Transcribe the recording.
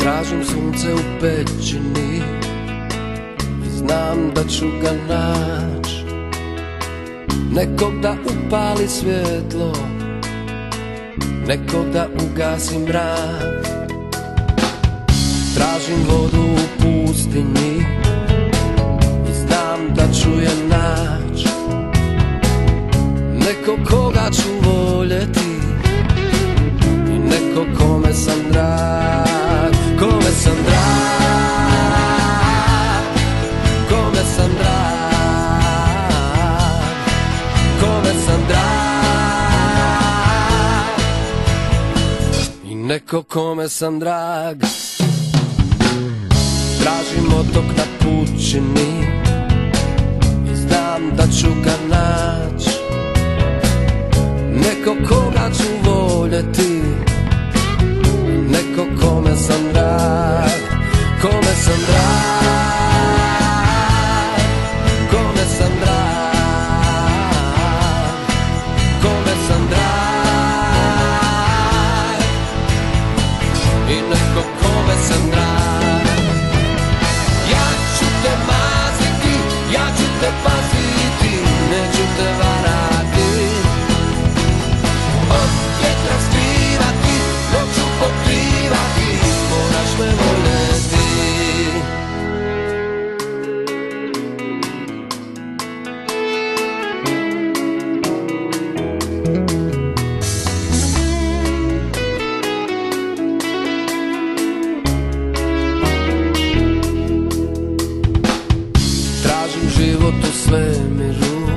Tražim sunce u pećini. Znam da ću ga nać Nekog da upali svjetlo Nekog da ugasi mrak Tražim vodu u pustinji I znam da ću je nać Neko koga ću voljeti I neko kome sam drag neko kome sam drag. Tražim otok na pučini. I znam da ću ga nać. Neko koga ću voljeti. Neko kome sam drag. Kome sam drag život u svemiru